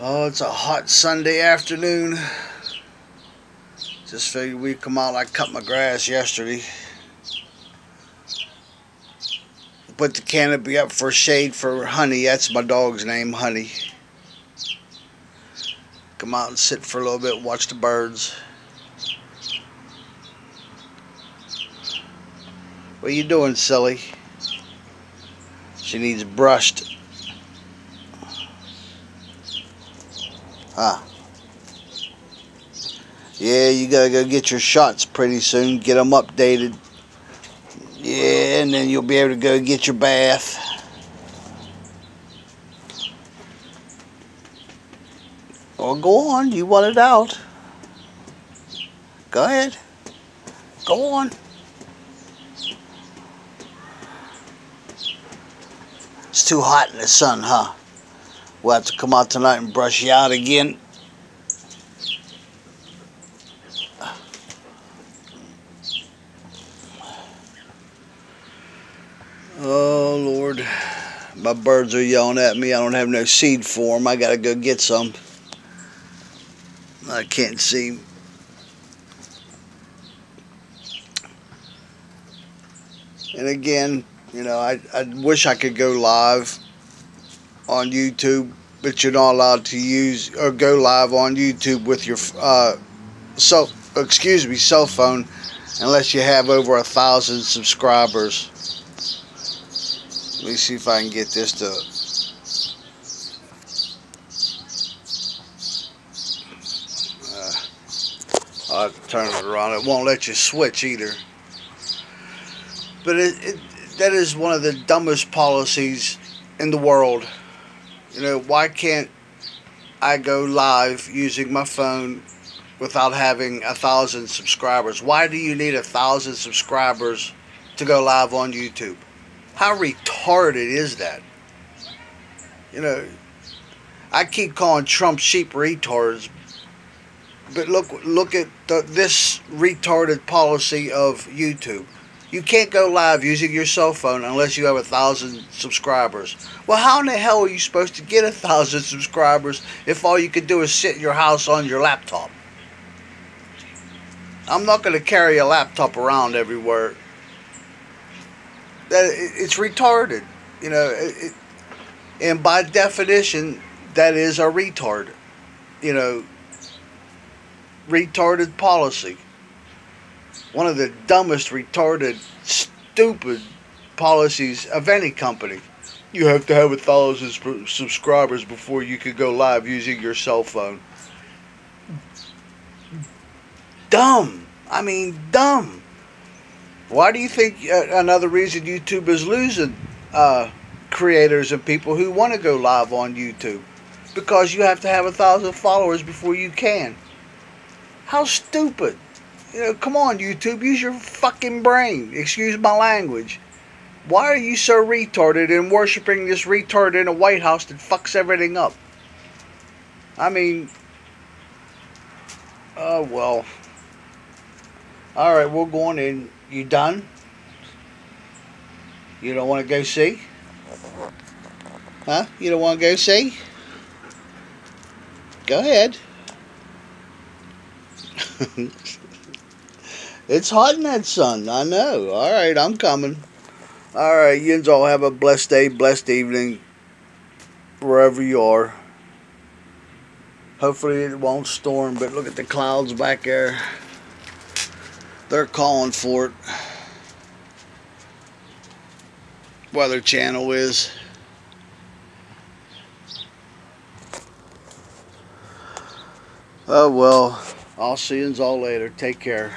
Oh, it's a hot Sunday afternoon. Just figured we'd come out. I cut my grass yesterday. Put the canopy up for shade for Honey. That's my dog's name, Honey. Come out and sit for a little bit, watch the birds. What are you doing, silly? She needs brushed. Huh. Yeah, you gotta go get your shots pretty soon. Get them updated. Yeah, and then you'll be able to go get your bath. Well, go on. You want it out. Go ahead. Go on. It's too hot in the sun, huh? We'll have to come out tonight and brush you out again. Oh, Lord. My birds are yelling at me. I don't have no seed for them. I got to go get some. I can't see. And again, you know, I, I wish I could go live on YouTube, but you're not allowed to use or go live on YouTube with your uh, so excuse me cell phone unless you have over a thousand subscribers. Let me see if I can get this to. Uh, I'll turn it around. It won't let you switch either. But it, it that is one of the dumbest policies in the world. You know, why can't I go live using my phone without having a thousand subscribers? Why do you need a thousand subscribers to go live on YouTube? How retarded is that? You know, I keep calling Trump sheep retards, but look look at the, this retarded policy of YouTube. You can't go live using your cell phone unless you have a thousand subscribers. Well, how in the hell are you supposed to get a thousand subscribers if all you can do is sit in your house on your laptop? I'm not going to carry a laptop around everywhere. That it's retarded, you know. It, and by definition, that is a retard, you know. Retarded policy one of the dumbest, retarded, stupid policies of any company. You have to have a thousand subscribers before you could go live using your cell phone. Dumb. I mean, dumb. Why do you think uh, another reason YouTube is losing uh, creators and people who want to go live on YouTube? Because you have to have a thousand followers before you can. How stupid. You know, come on, YouTube, use your fucking brain. Excuse my language. Why are you so retarded and worshiping this retard in a White House that fucks everything up? I mean, oh, uh, well. Alright, we're going in. You done? You don't want to go see? Huh? You don't want to go see? Go ahead. It's hot in that sun. I know. All right, I'm coming. All right, you all have a blessed day, blessed evening, wherever you are. Hopefully it won't storm, but look at the clouds back there. They're calling for it. Weather Channel is. Oh well, I'll see you all later. Take care.